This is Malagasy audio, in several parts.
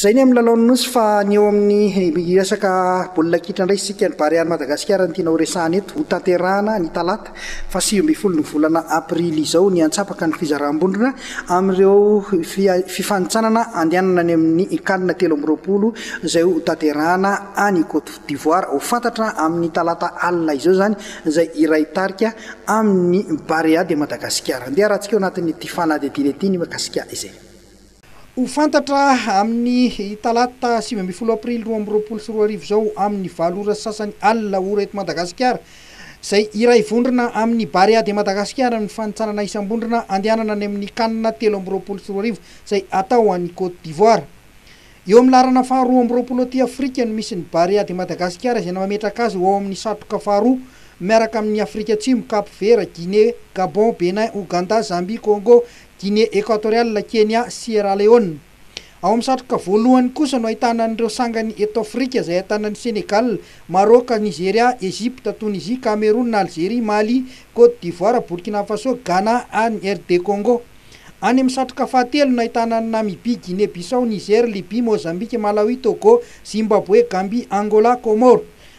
Izay ny amin'ny lalaon'ny Nosy fa ny eo amin'ny resaka baolina kitra indray isika ny Barea an'i Madagasikara no tiana horesahana eto. Hotanterahana ny talata faha sivy ambin'ny folon'ny volana aprily izao ny antsapaka ny fizaraham-bondrona amin'ireo fifanintsanana andehanana any amin'ny can telo amby roapolo izay hotanterahana any Côte d'Ivoire. Ho fantatra amin'ny talata alina izao izany izay hiray tarika amin'ny Barea de Madagasikara. Andeha arahantsika eo anatin'ity fanadihadiana ity ny mikasika izay. Ho fantatra amin'ny talata sivy ambin'ny folo aprily roa amby roapolo sy roa arivo izao amin'ny valo ora sy sasany alina ora eto Madagasikara, izay iray vondrona amin'ny Barea de Madagascar ny fanintsanana isam-bondrona handehanana any amin'ny Can telo amby roapolo sy roa arivo izay hatao any Côte d'Ivoire. Eo amin'ny laharana faharoa amby roapolo aty Afrika no misy ny Barea de Madagascar izay mametraka azy ho ao amin'ny satroka faharoa miaraka amin'i Afrika Atsimo, Cap Vert, Guinée, Gabon, Bénin, Ouganda, Zambie, Congo, Guinée Equatoriale, Kenya, Sierra Leone. Ao amin'ny satroka voalohany kosa no ahitana an'ireo sangany eto Afrika izay ahitana an'i Sénégal, Maroc, Nigeria, Egypte, Tunisie, Cameroun, Algerie, Mali, Côte d'Ivoire, Burkina Faso, Ghana ary ny RD Congo. Any amin'ny satroka fahatelo no ahitana an'i Namibie, Guinée Bissau, Niger, Libye, Mozambique, Malawi, Togo, Zimbabwe, Gambie, Angola, Comores.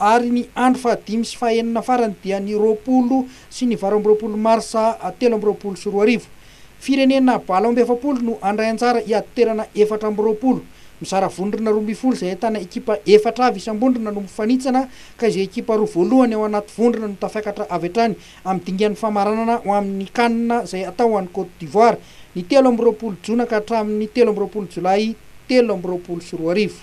ary ny andro fahadimy sy fahenina farany dia ny roapolo sy ny valo amby roapolo marsa telo amby roapolo sy roa arivo. Firenena valo amby efapolo no handray anjara hiady toerana efatra amby roapolo. Mizara vondrona roa ambin'ny folo izay ahitana ekipa efatra avy isam-bondrona no mifanitsana ka izay ekipa roa voalohany ao anaty vondrona no tafiakatra avy hatrany amin'ny dingan'ny famaranana ho amin'ny Can izay hatao any Côte d'Ivoire ny telo amby roapolo jona ka hatramin'ny telo amby roapolo jolay telo amby roapolo sy roa arivo.